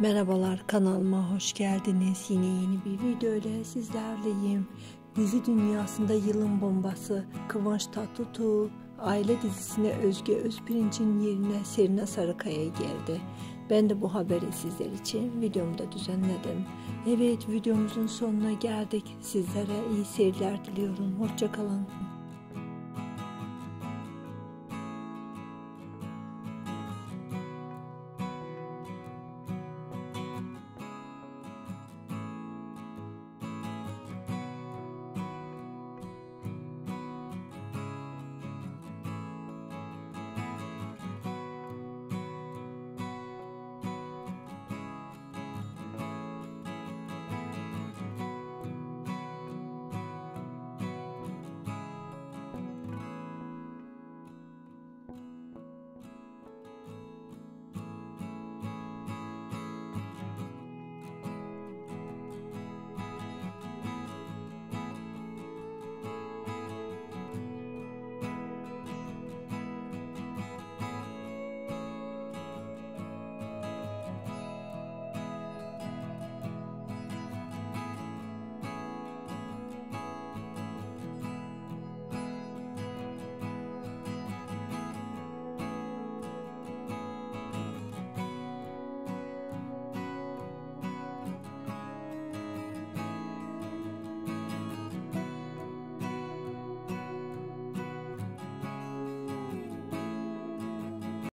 Merhabalar kanalıma hoş geldiniz. Yine yeni bir video ile sizlerleyim. Dizi dünyasında yılın bombası Kıvanç Tatlıtuğ aile dizisine Özge Özpirinç'in yerine Serina Sarıkaya geldi. Ben de bu haberi sizler için videomda düzenledim. Evet videomuzun sonuna geldik. Sizlere iyi seyirler diliyorum. Hoşçakalın.